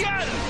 celestial.